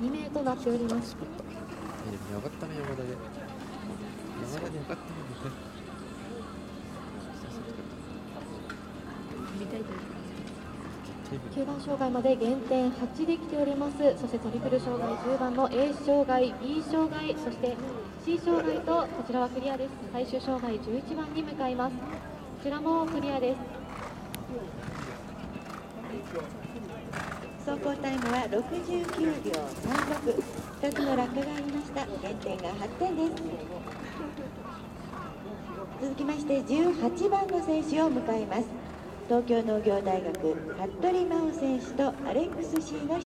2名となっております。スポットえでも上がったね山田で。山田で上がったね。見たいという絶対無理9番障害まで減点8できております。そしてトリプル障害10番の A 障害 B 障害そして C 障害とこちらはクリアです。最終障害11番に向かいます。こちらもクリアです走行タイムは69秒36。2つの落下がありました。減点が8点です。続きまして18番の選手を迎えます。東京農業大学服部真央選手とアレックス C が